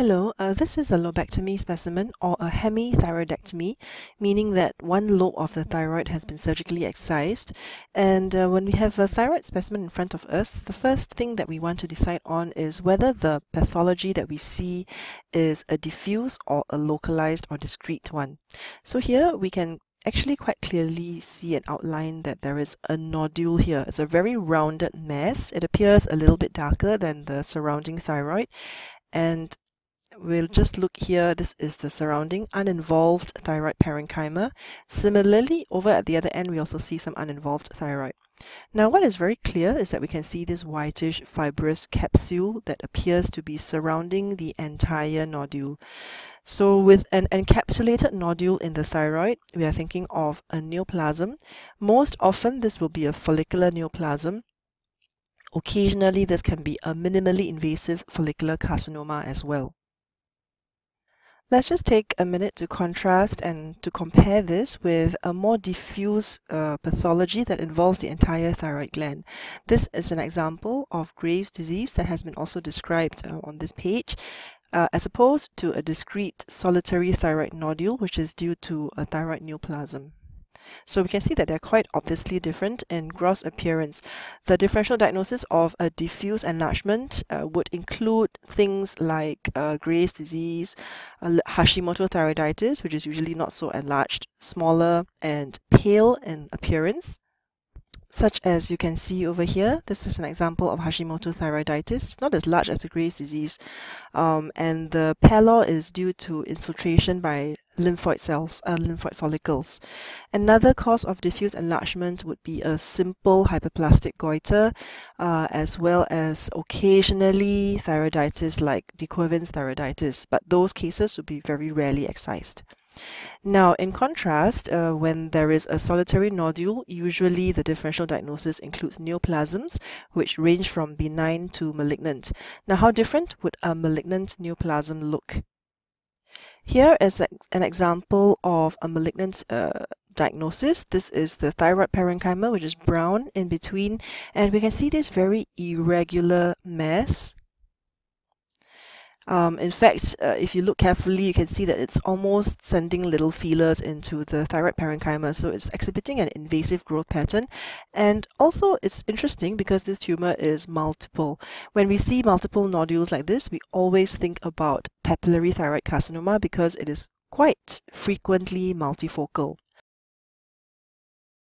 Hello, uh, this is a lobectomy specimen or a hemithyroidectomy, meaning that one lobe of the thyroid has been surgically excised. And uh, when we have a thyroid specimen in front of us, the first thing that we want to decide on is whether the pathology that we see is a diffuse or a localized or discrete one. So here we can actually quite clearly see an outline that there is a nodule here. It's a very rounded mass. It appears a little bit darker than the surrounding thyroid and we'll just look here. This is the surrounding uninvolved thyroid parenchyma. Similarly, over at the other end, we also see some uninvolved thyroid. Now, what is very clear is that we can see this whitish fibrous capsule that appears to be surrounding the entire nodule. So with an encapsulated nodule in the thyroid, we are thinking of a neoplasm. Most often, this will be a follicular neoplasm. Occasionally, this can be a minimally invasive follicular carcinoma as well. Let's just take a minute to contrast and to compare this with a more diffuse uh, pathology that involves the entire thyroid gland. This is an example of Graves' disease that has been also described uh, on this page. Uh, as opposed to a discrete solitary thyroid nodule, which is due to a thyroid neoplasm. So we can see that they're quite obviously different in gross appearance. The differential diagnosis of a diffuse enlargement uh, would include things like uh, Graves' disease, uh, Hashimoto thyroiditis, which is usually not so enlarged, smaller and pale in appearance, such as you can see over here. This is an example of Hashimoto thyroiditis. It's not as large as the Graves' disease, um, and the pallor is due to infiltration by lymphoid cells, uh, lymphoid follicles. Another cause of diffuse enlargement would be a simple hyperplastic goiter, uh, as well as occasionally thyroiditis like de Quervain's thyroiditis, but those cases would be very rarely excised. Now, in contrast, uh, when there is a solitary nodule, usually the differential diagnosis includes neoplasms, which range from benign to malignant. Now, how different would a malignant neoplasm look? Here is an example of a malignant uh, diagnosis. This is the thyroid parenchyma, which is brown in between, and we can see this very irregular mass um, in fact, uh, if you look carefully, you can see that it's almost sending little feelers into the thyroid parenchyma, so it's exhibiting an invasive growth pattern. And also, it's interesting because this tumor is multiple. When we see multiple nodules like this, we always think about papillary thyroid carcinoma because it is quite frequently multifocal.